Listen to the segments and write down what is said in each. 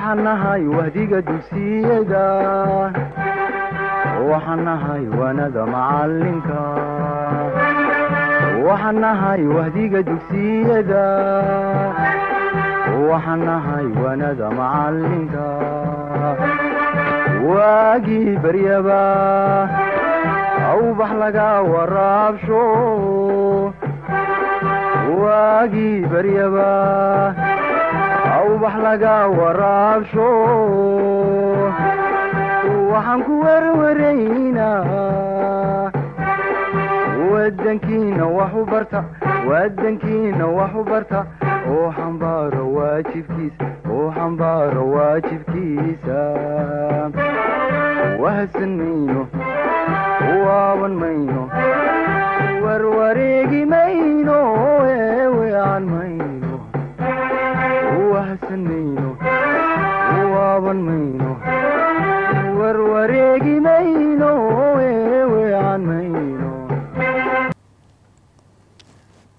waxaan nahay wahdiga dugsiyada. Waxaan nahay waanada macalinka waxaan nahay wahdiga dugsiyada. Waxaan nahay waanada macalinka waagii baryaba awbax laga waraabsho. Waagii baryaba awbax laga waraabsho waxaan ku werwaraynaa wadankiina wax u barta wadankiina wax u barta oo xambaaro waajibkiisa oo xambaaro waajibkiisa wahadsan mayno waaban mayno warwareegi mayno eewean mayno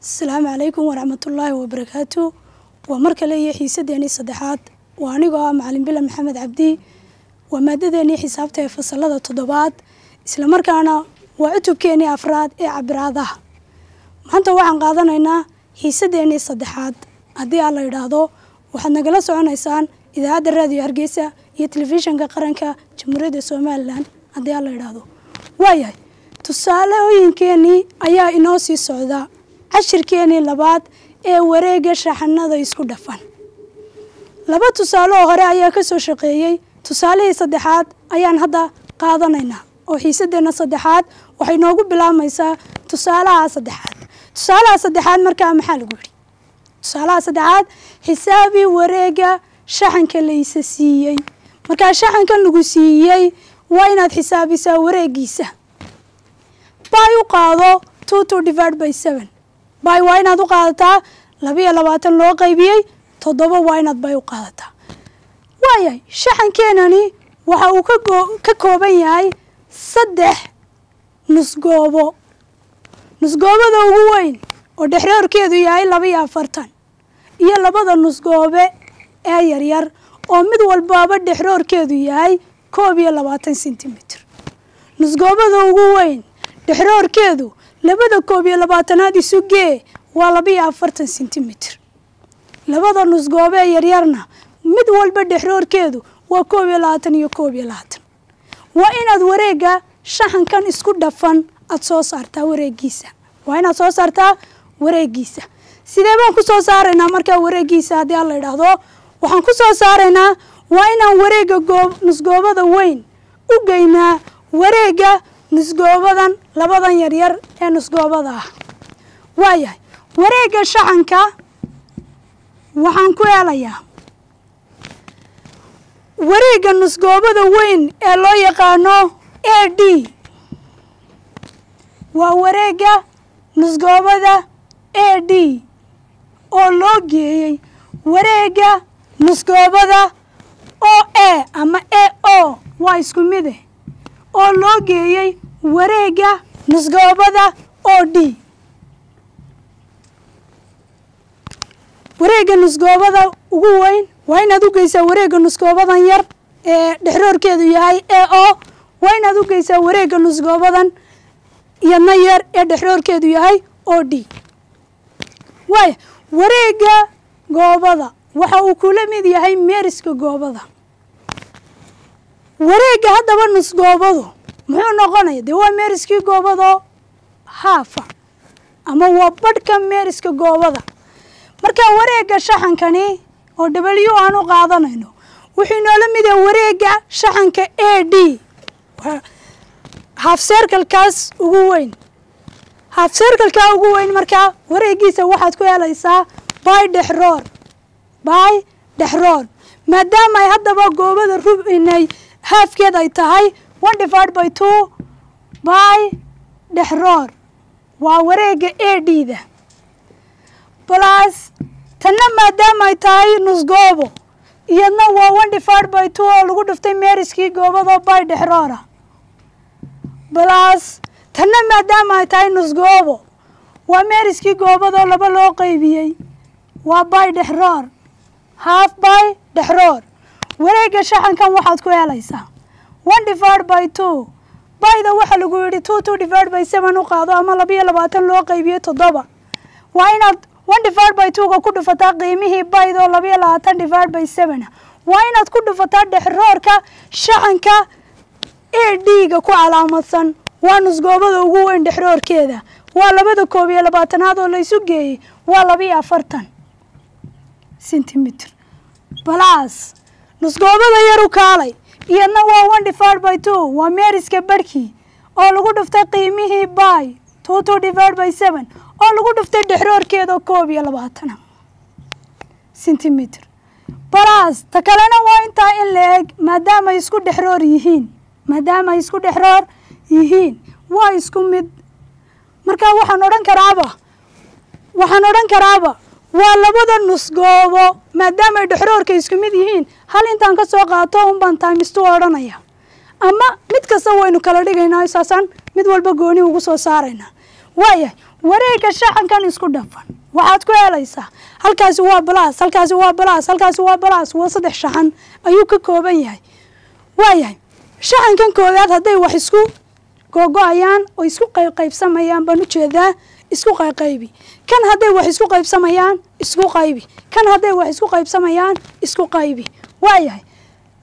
asalaamu calaykum waraxmatullaahi wabarakaatu waa mar kale iyo xiisadeennii saddexaad waa anigoo ah macalin bilan maxamed cabdi. Waa maadadeennii xisaabta ee fasalada toddobaad islamarkaana waa cutubkeennii afraad ee cabiraadaha maanta waxaan qaadanaynaa xiisadeennii saddexaad. Haddii aan la yidhaahdo waxaad nagala soconaysaan idaacadda raadiyo hargeysa iyo telefishinka qaranka jamhuuriyadda somalilan haddii aan la yidhaahdo. Waayahay tusaalooyinkeenii ayaa inoo sii socda cashirkeenii labaad ee wareegga shaxanada isku dhafan. Laba tusaale oo hore ayaa ka soo shaqeeyey. Tusaalihii saddexaad ayaan hadda qaadanaynaa oo xiisadeenna saddexaad waxay noogu bilaabmaysaa tusaalaha saddexaad. Tusaalaha saddexaad markaa maxaa lagu yidhi? Tusaalaha saddexaad xisaabii wareegga shaxanka laysa siiyey markaa shaxankan lagu siiyey waa inaad xisaabisaa wareegiisa bay u qaado two two divide by seven. Bay waa inaad u qaadataa labiyo labaatan loo qaybiyey toddoba waa inaad bay u qaadataa. Waayahay shaxankeenani waxa uu ka kooban yahay saddex nusgoobo. Nusgoobada ugu weyn oo dhexroorkeedu yahay labiyo afartan iyo labada nusgoobe ee yaryar oo mid walbaaba dhexroorkeedu yahay koob iyo labaatan sentimitir. Nusgoobada ugu weyn dhexroorkeedu labada koob iyo labaatanaad isu gee waa labiyo afartan sentimitir. Labada nusgoobe ee yaryarna mid walba dhexroorkeedu waa koob iyo labaatan iyo koob iyo labaatan. Waa inaad wareegga shaxankan isku dhafan aada soo saartaa wareegiisa waa inaad soo saartaa wareegiisa sidee baan ku soo saaraynaa markaa wareegiisa haddii aan la idhaahdo waxaan ku soo saaraynaa waa inaan wareegga goob nusgoobada weyn u geynaa wareegga nusgoobadan labadan yaryar ee nusgoobada ah. Waayahay wareegga shaxanka waxaan ku helayaa. Wareegga nusgoobada weyn ee loo yaqaano a d. Waa wareegga nusgoobada a d oo loo geeyey wareegga nusgoobada o a ama a o waa isku mide oo loo geeyey wareegga nusgoobada o d. Wareegga nusgoobada ugu weyn waa inaad u geysaa wareegga nusgoobadan yar ee dhexroorkeedu yahay a o waa inaad u geysaa wareegga nusgoobadan iyadna yar ee dhexroorkeedu yahay o d. Waaya wareegga goobada waxa uu kula mid yahay meeriska goobada. Wareegga haddaba nusgoobadu muxuu noqonaya dee waa meeriskii goobadoo haafa. Ama waa badhka meeriska goobada? Marka wareegga shaxankani oo w aan u qaadanayno wuxuu inoola mid yahay wareegga shaxanka a d. Haaf serkalkaas ugu weyn. Haaf serkalkaa ugu weyn markaa wareegiisa waxaad ku helaysaa by by dhexroor maadaama ay haddaba goobada rub inay haafkeed ay tahay one divide by two by dhexroor waa wareegga a d da balas tanna maadaama ay tahay nusgoobo iyadna waa one divide by two oo lagu dhiftay meeriskii goobadoo by dhexroora balas tanna maadaama ay tahay nusgoobo waa meeriskii goobadoo laba loo qaybiyey waa by dhexroor half by dhexroor wareegga shaxankan waxaad ku helaysaa. One divided by two. Bayda waxaa lagu yidhi two two divided by seven u qaado ama labiyo labaatan loo qaybiyo toddoba. Waa inaad one divided by two-ga ku dhufataa qiimihii bayd oo labiyo labaatan divided by seven waa inaad ku dhufataa dhexroorka shaxanka e d-ga ku calaamadsan. Waa nusgoobada ugu weyn dhexroorkeeda waa labada koob iyo labaatanaad oo laysu geeyey. Waa labiyo afartan centimitr balaas nusgoobada yaru kaalay iyadna waa one divided by two waa meeriska barhkii oo lagu dhuftay qiimihii by two two divided by seven oo lagu dhuftay dhexroorkeeda koob iyo labaatana centimitr balaas ta kalena waa intaa in la eg maadaama ay isku dhexroor yihiin maadaama ay isku dhexroor yihiin waa isku mid. Markaa waxaan odhan karaaba waxaan odhan karaaba waa labada nusgoobo maadaama ay dhexroorka isku mid yihiin hal intaan ka soo qaato unbaan taamistu odhanaya ama mid kasta waynu kala dhigaynaa saasaan mid walba gooni ugu soo saaraynaa waayahay wareegga shaxankan isku dhafan. Waxaad ku helaysaa halkaasi waa balaas halkaasi waa balaas halkaasi waa balaas waa saddex shaxan ayuu ka kooban yahay. Waayahay shaxankan koowaad hadday wax isku googo-ayaan oo isku qaybqaybsamayaan baan u jeedaa isku qayqaybi kan hadday wax isku qaybsamayaan isku qaybi kan hadday wax isku qaybsamayaan isku qaybi waayahay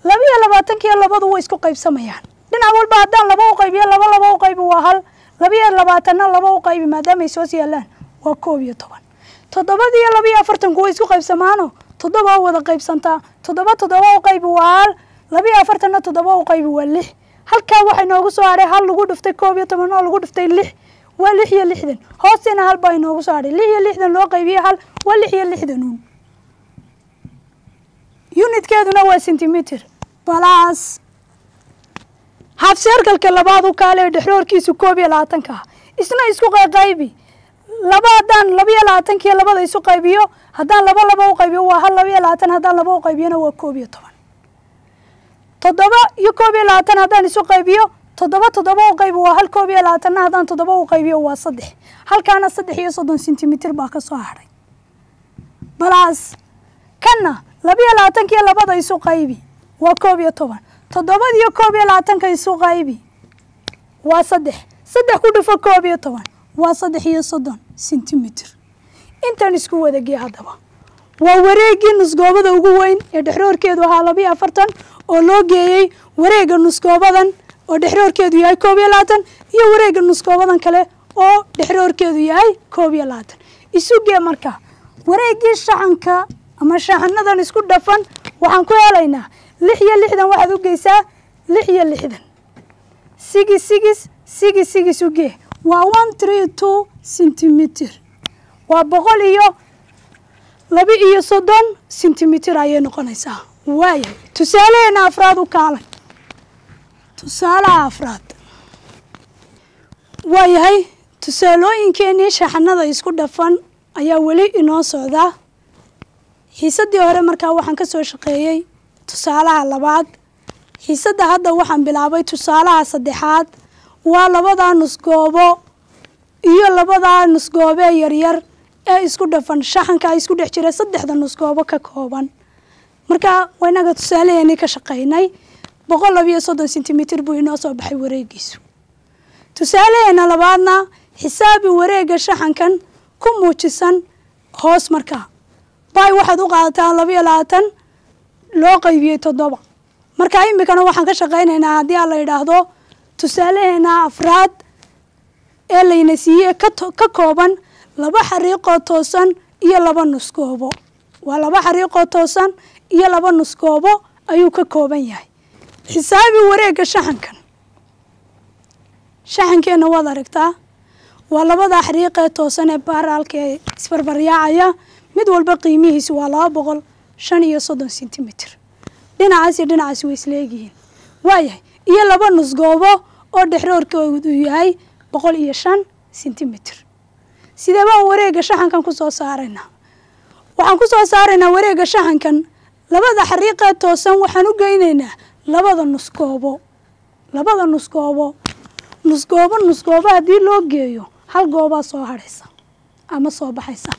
labiyo labaatankiiyo labadu way isku qaybsamayaan. Dhinac walba haddaan laba u qaybiyo laba laba u qaybi waa hal. Labiyo labaatanna laba u qaybi maadaama ay soos yaalaan waa koob iyo toban. Toddobadiiyo labiyo afartanku way isku qaybsamaano. Toddoba wada qaybsantaa toddoba toddoba u qaybi waa hal. Labiyo afartanna toddoba u qaybi waa lix. Halkaa waxay noogu soo hadhay hal lagu dhuftay koob iyo toban oo lagu dhuftay lix waa lix iyo lixdan. Hoostiina hal baa inoogu soo hadhay lix iyo lixdan loo qaybiye hal waa lix iyo lixdan uun. Unitkeeduna waa centimitr balaas. Habseerkalka labaad u kaale ee dhexroorkiisu koob iyo labaatanka ah. Isna isku qayqaybi laba haddaan labiyo labaatankiiyo labada isu qaybiyo haddaan laba laba u qaybiyo waa hal labiyo labaatan haddaan laba u qaybiyona waa koob iyo toban. Toddoba iyo koob iyo labaatan haddaan isu qaybiyo toddoba toddoba u qaybi waa hal koob iyo labaatanna haddaan toddoba u qaybiyo waa saddex. Halkaana saddex iyo soddon centimitr baa ka soo hadhay balaas kanna labiyo labaatankiiyo labada isu qaybi waa koob iyo toban. Toddobadiyo koob iyo labaatanka isu qaybi waa saddex. Saddex ku dhufo koob iyo toban waa saddex iyo soddon centimitr intan isku wadagee haddaba waa wareeggii nusgoobada ugu weyn ee dhexroorkeedu ahaa labiyo afartan oo loo geeyey wareegga nusgoobadan oo dhexroorkeedu yahay koob iyo labaatan iyo wareegga nusgoobadan kale oo dhexroorkeedu yahay koob iyo labaatan. Isugee marka wareeggii shaxanka ama shaxanadan isku dhafan waxaan ku helaynaa lix iyo lixdan waxaad u geysaa lix iyo lixdan. Sigis sigis sigis sigis ugee waa one tree two centimitr waa boqol iyo laba iyo soddon centimitr ayay noqonaysaa. Waayahay tusaalaheena afraad u kaalay tusaalaha afraad. Waayahay tusaalooyinkeenii shaxanada isku dhafan ayaa weli inoo socdaa xiisaddii hore markaa waxaan ka soo shaqeeyey tusaalaha labaad. Xiisadda hadda waxaan bilaabay tusaalaha saddexaad. Waa labadaa nusgoobo iyo labadaa nusgoobee yaryar ee isku dhafan shaxanka isku dhex jira saddexda nusgoobo ka kooban. Markaa waa inaga tusaalaheenii ka shaqaynay boqol labiyo soddon centimitr buu inoo soo baxay wareegiisu tusaalaheena labaadna xisaabi wareegga shaxankan ku muujisan hoos markaa bay waxaad u qaadataa labiyo labaatan loo qaybiyey toddoba. Markaa imikana waxaan ka shaqaynaynaa haddii aan la yidhaahdo tusaalaheena afraad ee layna siiyey ka kooban laba xariiqoo toosan iyo laba nusgoobo waa laba xariiqoo toosan iyo laba nusgoobo ayuu ka kooban yahay xisaabi wareegga shaxankan shaxankeenna waad aragtaa waa labada xariiqee toosan ee baaraalka ee isbarbaryaacaya mid walba qiimihiisu waa laba boqol shan iyo soddon centimitr dhinacaas iyo dhinacaas way isleegihiin waayahay iyo laba nusgoobo oo dhexroorkoodu yahay boqol iyo shan centimitr sidee baan wareegga shaxankan ku soo saaraynaa waxaan ku soo saaraynaa wareegga shaxankan labada xariiqee toosan waxaan u geynaynaa labada nusgoobo labada nusgoobo nusgoobo nusgoobo haddii loo geeyo hal goobaa soo hadhaysa ama soo baxaysa.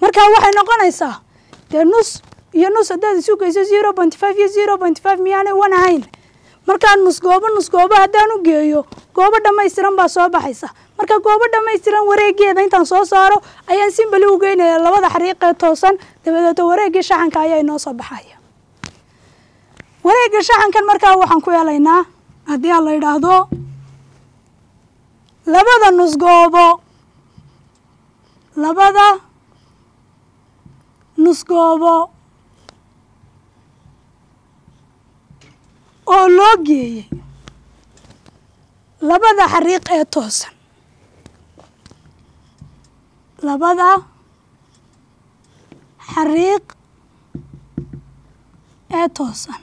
Markaa waxay noqonaysaa dee nus iyo nus haddaad isu geyso zero point five iyo zero point five miyaanay wan ahayn. Markaan nus goobo nus goobo haddaan u geeyo goobo dhammaystiran baa soo baxaysa. Marka goobo dhammaystiran wareegeeda intaan soo saaro ayaan simbali u geynaya labada xariiqee toosan dabadeeto wareeggii shaxanka ayaa inoo soo baxaya wareegga shaxankan markaa waxaan ku helaynaa. Haddii aan la yidhaahdo labada nus goobo labada nus goobo oo loo geeyey labada xariiq ee toosan labada xariiq ee toosan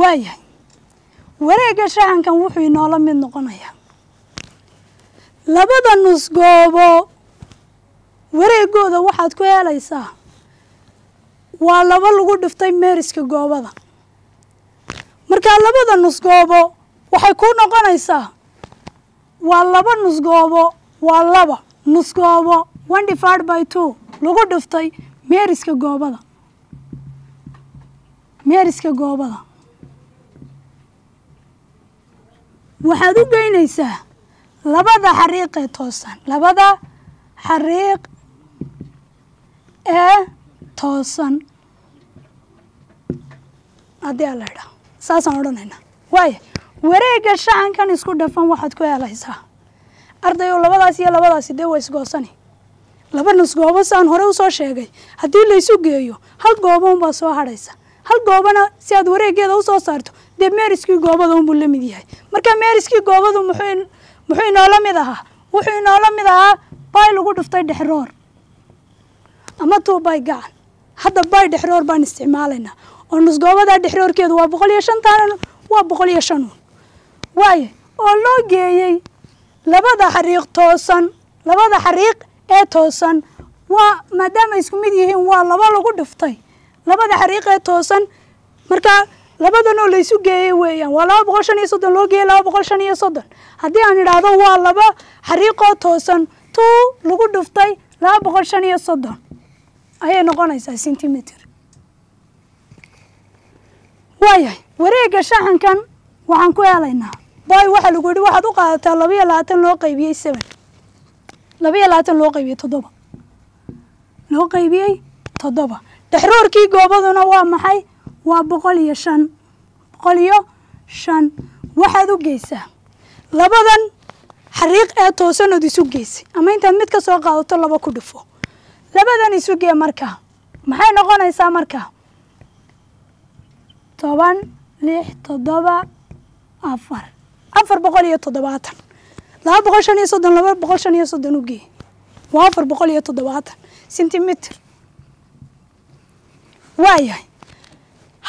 waayahay wareegga shaxankan wuxuu inoola mid noqonayaa labada nus goobo wareegooda waxaad ku helaysaa waa laba lagu dhiftay meeriska goobada. Markaa labada nus goobo waxay ku noqonaysaa waa laba nus goobo waa laba nus goobo one divided by two lagu dhiftay meeriska goobada. Meeriska goobada waxaad u geynaysaa labada xariiq ee toosan. Labada xariiq ee toosan. Haddii aan la idhaha saasaan odhanaynaa. Waaya wareegga shacankan isku dhafan waxaad ku helaysaa ardayow labadaas iyo labadaasi dee waa isgoosani? Laba nus goobo saan hore u soo sheegay. Haddii laysu geeyo hal goobo unbaa soo hadhaysa hal goobana si aad wareeggeeda u soo saarto dee meeriskii goobada unbuu la mid yahay. Marka meeriskii goobadu muxuu inoola mid ahaa? Wuxuu inoola mid ahaa bay lagu dhiftay dhexroor. Ama tuu bay gacan. Hadda bay dhexroor baan isticmaalaynaa oo nusgoobadaa dhexroorkeedu waa boqol iyo shantaana waa boqol iyo shan un. Waaye oo loo geeyey labada xariiq toosan labada xariiq ee toosan waa maadaama isku mid yihiin waa laba lagu dhiftay labada xariiq ee toosan markaa labadan oo laysu geeyey weeyaan. Waa laba boqol shan iyo soddon loo geeyey laba boqol shan iyo soddon. Haddii aan idhaahdo waa laba xariiqoo toosan. Tuu lagu dhiftay laba boqol shan iyo soddon. Ayay noqonaysaa centimeter. Waayahay wareegga shaxankan waxaan ku helaynaa. Bay waxaa lagu yihi waxaad u qaadataa labaiyo labaatan loo qaybiyey seven. Labaiyo labaatan loo qaybiyey toddoba. Loo qaybiyey toddoba. Dhexroorkii goobaduna waa maxay waa boqol iyo shan. Boqol iyo shan. Waxaad u geysaa. Labadan xariiq ee toosanood isu geysay. Ama intaad mid ka soo qaadato laba ku dhifo labadan isu gee markaa maxay noqonaysaa markaa toban lix toddoba afar. Afar boqol iyo toddobaatan. Laba boqol shan iyo soddon laba boqol shan iyo soddon u gee. Waa afar boqol iyo toddobaatan centimeter waayahay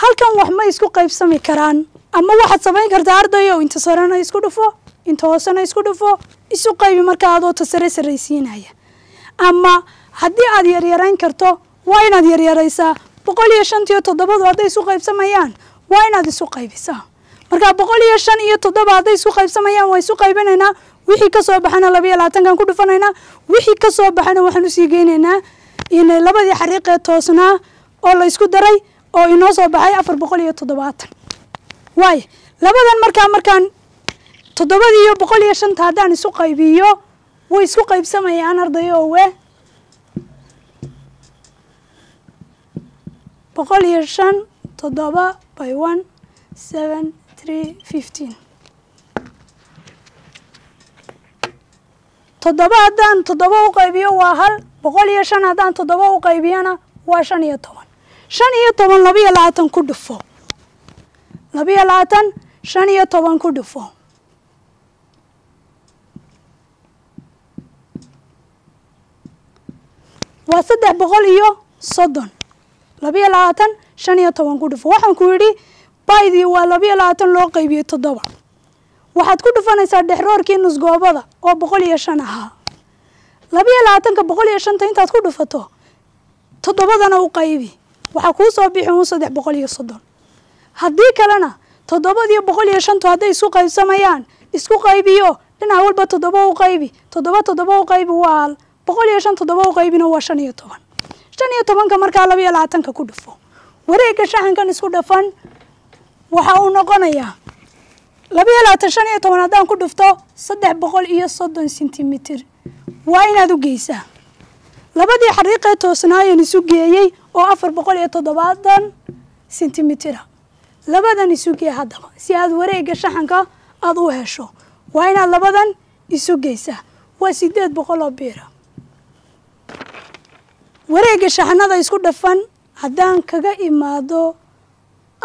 halkan wax ma isku qaybsami karaan. Ama waxaad samayn kartaa ardayow inta sarena isku dhufo inta hoosena isku dhufo isu qaybi markaa adoo ta sare saraysiinaya. Ama haddii aad yaryarayn karto waa inaad yaryaraysaa boqol iyo shantiyo toddobadu hadday isu qaybsamayaan waa inaad isu qaybisaa. Markaa boqol iyo shan iyo toddoba hadday isu qaybsamayaan waa isu qaybinaynaa wixii ka soo baxana labaiyo labaatankan ku dhufanaynaa wixii ka soo baxana waxaan u sii geynaynaa inay labadii xariiqee toosnaa oo la ysku daray oo inoo soo baxay afar boqol iyo toddobaatan. Waaya labadan markaa markaan toddobadii iyo boqol iyo shanta haddaan isu qaybiyo way isku qaybsamayaan ardayo we boqol iyo shan toddoba by one seven three fifteen. Toddoba haddaan toddoba u qaybiyo waa hal boqol iyo shan haddaan toddoba u qaybiyana waa shan iyo toban shan iyo toban labaiyo labaatan ku dhufo. Labaiyo labaatan shan iyo toban ku dhufo. Waa saddex boqol iyo soddon. Labaiyo labaatan shan iyo toban ku dhufo. Waxaan ku yidhi baydii waa labaiyo labaatan loo qaybiyey toddoba. Waxaad ku dhufanaysaa dhexroorkii nusgoobada oo boqol iyo shan ahaa. Labaiyo labaatanka boqol iyo shanta intaad ku dhufato toddobadana u qaybi waxaa kuu soo bixi un saddex boqol iyo soddon. Haddii kalena toddobadiyo boqol iyo shantu hadday isku qaybsamayaan isku qaybiyo dhinac walba toddoba u qaybi toddoba toddoba u qaybi waa boqol iyo shan toddoba u qaybina waa shan iyo toban. Shan iyo tobanka markaa laba iyo labaatanka ku dhufo. Wareegga shaxankan isku dhafan waxa uu noqonayaa laba iyo labaatan shan iyo toban haddaan ku dhufto saddex boqol iyo soddon sentimitir. Waa inaad u geysaa labadii xariiqee toosnaayan isu geeyey oo afar boqol iyo toddobaatan sentimitira labadan isu gee haddaba si aad wareegga shaxanka aada u hesho. Waa inaad labadan isu geysaa waa sideed boqol oo biira wareegga shaxanada isku dhafan haddaan kaga imaado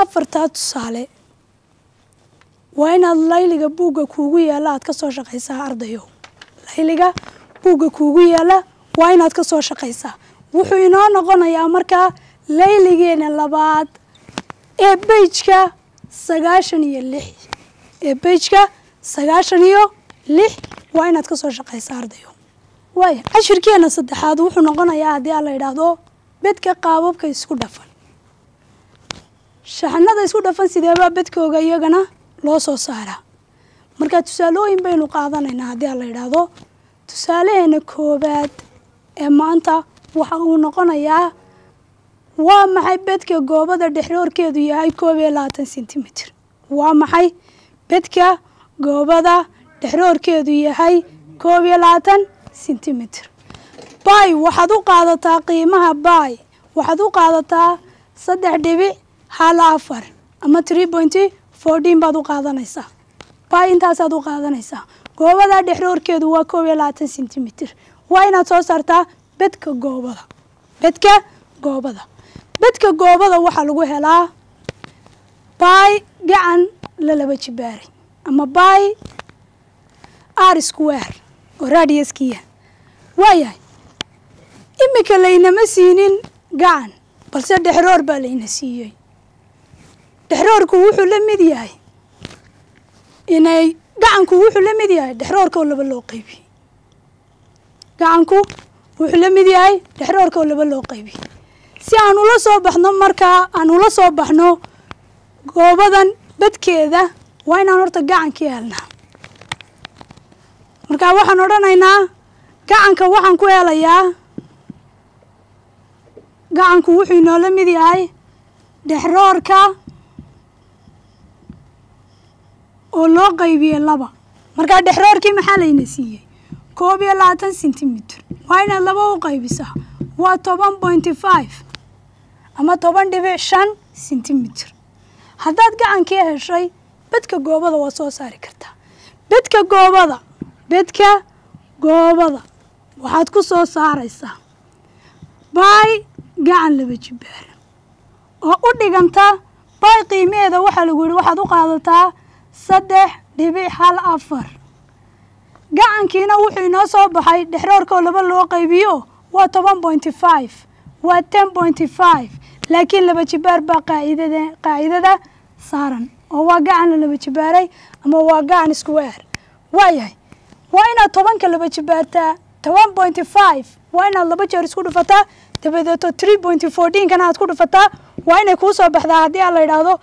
afartaa tusaale. Waa inaad layliga buugga kuugu yaalla aad ka soo shaqaysaa ardayow layliga buugga kuugu yaalla waa inaad ka soo shaqaysaa wuxuu inoo noqonayaa markaa layligeena labaad ee beyjka sagaashan iyo lix. Ee beyjka sagaashan iyo lix waa inaad ka soo shaqaysaa ardayow waaya cashirkeena saddexaad wuxuu noqonayaa haddii aan la yidhaahdo bedka qaababka isku dhafan. Shaxanada isku dhafan sideebaa bedkooga iyagana loo soo saaraa? Marka tusaalooyin baynu qaadanaynaa haddii aan la yidhaahdo. Tusaalaheena koobaad ee maanta waxa uu noqonayaa waa maxay bedka goobada dhexroorkeedu yahay koob iyo labaatan sentimitir waa maxay bedka goobada dhexroorkeedu yahay koob iyo labaatan sentimitir bay waxaad u qaadataa qiimaha bay waxaad u qaadataa saddex dhibic hal afar ama tree pointy fourteen baad u qaadanaysaa. Bay intaasaad u qaadanaysaa. Goobada dhexroorkeedu waa koob iyo labaatan sentimitir waa inaad soo saartaa bedka goobada. Bedka goobada. Bedka goobada waxaa lagu helaa bay gacan la laba jibaaray ama bay r square oo radiuskiya waayahay imika laynama siinin gacan balse dhexroor baa layna siiyey. Dhexroorku wuxuu la mid yahay inay gacanku wuxuu la mid yahay dhexroorka oo laba loo qaybiyey gacanku wuxuu la mid yahay dhexroorka oo laba loo qaybiyey si aan ula soo baxno markaa aan ula soo baxno goobadan bedkeeda waa inaan horta gacankii helnaa. Markaa waxaan odhanaynaa gacanka waxaan ku helayaa gacanku wuxuu inoola mid yahay dhexroorka oo loo qaybiyey laba. Markaa dhexroorkii maxaa layna siiyey koob iyo labaatan sentimitir waa inaad laba u qaybisaa waa toban pointy five ama toban dhibic shan sentimitir haddaad gacankii heshay bedka goobada waad soo saari kartaa bedka goobada bedka goobada waxaad ku soo saaraysaa baay gacan laba jibaaran oo u dhiganta baay qiimaheeda waxaa lagu yihi waxaad u qaadataa saddex dhibic hal afar gacankiina wuxuu inoo soo baxay dhexroorkoo laba loo qaybiyo. Waa toban pointy five. Waa ten pointy five. Laakiin laba jibaar baa qaacidada qaacidada saaran. Oo waa gacan la laba jibaaray ama waa gacan square waayahay waa inaad tobanka laba jibaartaa toban pointy five. Waa inaad laba jeer isku dhufataa dabadeeto tree pointy fourteenkana aad ku dhufataa waa inay kuu soo baxdaa haddii aan la yidhaahdo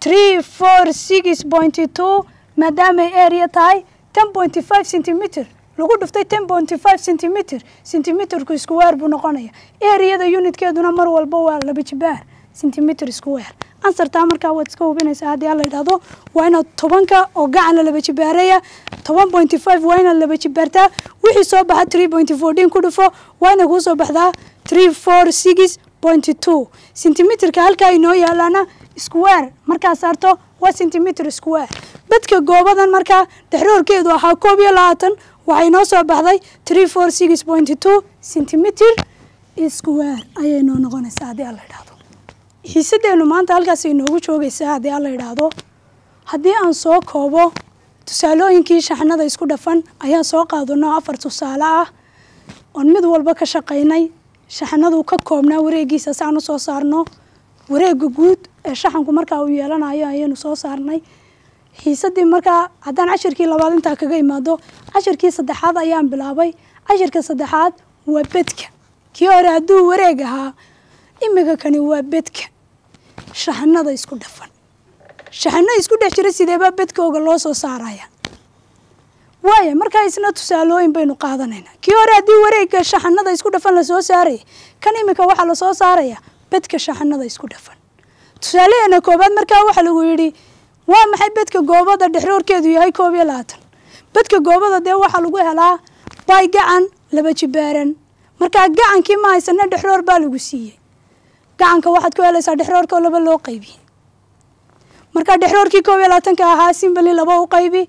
tree four six pointy two maadaamay area tahay ten pointy five centimeter. Lagu dhuftay ten pointy five centimeter. Centimeterku square buu noqonaya. Areada unitkeeduna mar walba waa laba jibaar. Centimeter square ansartaa markaa waad iska hubinaysaa haddii la yidhaahdo waa inaad tobanka oo gacan la laba jibaaraya. Toban pointy five waa inaad laba jibaartaa. Wixii soo baxa tree pointy fourteen ku dhufo waa inay kuu soo baxdaa tree four six pointy two. Centimeterka halkaa inoo yaalaana square. Markaa saarto waa centimeter square. Bedka goobadan markaa dhexroorkeedu ahaa koob iyo labaatan waxay noo soo baxday tree four six pointy two centimeter square. Ayay noo noqonaysaa haddii aan la yidhaahdo. Xiisadeennu maanta halkaas inoogu joogaysaa haddii aan la yidhaahdo. Haddii aan soo koobo tusaalooyinkii shaxnada isku dhafan ayaan soo qaadano afar tusaale ah. Oon mid walba ka shaqaynay shaxnadu ka koobnaa wareegiisa si aan u soo saarno. Wareega guud shaxanku markaa uu yeelanayo ayaynu soo saarnay. Xiisadii markaa haddaan cashirkii labaad intaa kaga imaado cashirkii saddexaad ayaan bilaabay. Cashirka saddexaad waa bedka. Kii hore hadduu wareeg ahaa imika kani waa bedka. Shaxanada isku dhafan. Shaxano isku dhex jira sideebaa bedkooga loo soo saaraya waaya markaa isna tusaalooyin baynu qaadanaynaa. Kii hore haddii wareegga shaxanada isku dhafan la soo saaraya kan iminka waxaa la soo saaraya bedka shaxanada isku dhafan tusaalaheena koobaad markaa waxaa lagu yidhi waa maxay bedka goobada dhexroorkeedu yahay koob iyo labaatan? Bedka goobada dee waxaa lagu helaa bay gacan laba jibaaran. Markaa gacankii ma haysana dhexroor baa lagu siiyey. Gacanka waxaad ku helaysaa dhexroorka oo laba loo qaybiyey markaa dhexroorkii koob iyo labaatanka ahaa simbali laba u qaybi.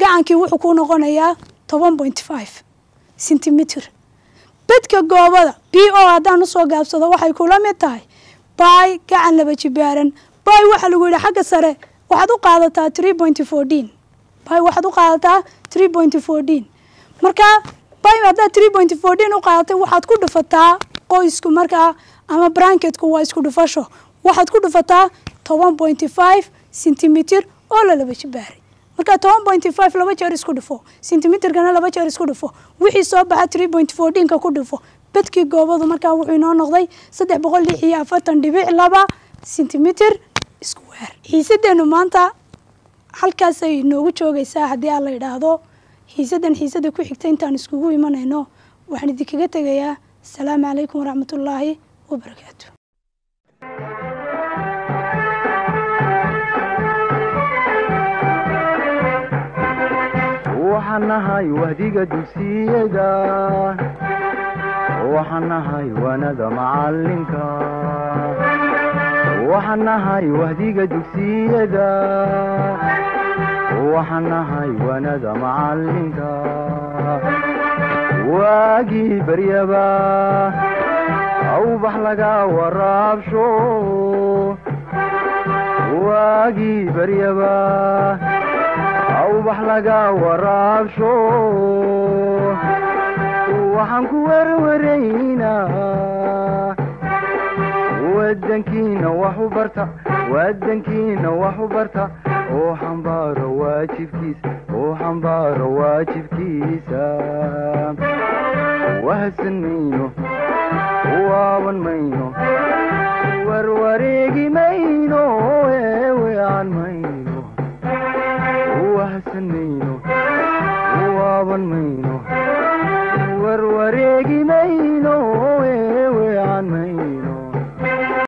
Gacankii wuxuu ku noqonayaa toban point five centimitr bedka goobada b o haddaan u soo gaabsado waxay kula mid tahay bay gacan laba jibaaran. Bay waxaa lagu yidhi xagga sare waxaad u qaadataa tree point fourteen bay waxaad u qaadataa tree point fourteen markaa bay haddaad tree point fourteen u qaadatay waxaad ku dhufataa qoysku markaa ama branketku waa isku dhufasho. Waxaad ku dhufataa toban point five centimitr oo la laba jibaaray. Markaa toban point five laba jeer isku dhufo. Centimetrkana laba jeer isku dhufo. Wixii soo baxa tree point fourteenka ku dhufo bedkii goobadu markaa wuxuu inoo noqday saddex boqol lix iyo afartan dhibic laba centimitr square xiisadeenu maanta halkaasay noogu joogaysaa haddii aan la idhaahdo xiisadan xiisada ku xigta intaan iskugu imanayno waxaan idinkaga tegayaa asalaamu calaykum waraxmatullaahi wabarakaatu. Waxaan nahay wahdiga dugsiyada waxaan nahay wanada macalinka waxaan nahay wahdiga dugsiyada waxaan nahay wanada macalinka waagii baryaba awbax laga waraabsho waagii baryaba awbax laga waraabsho waxaan ku werwaraynaa wadankiina wax u barta wadankiina wax barta. Oo xambaaro waajibkiisa oo xambaaro waajibkiisa wahasan mayno waaban mayno. Warwareegi mayno eewean mayno. Wahasan mayno waaban mayno warwareegi mayno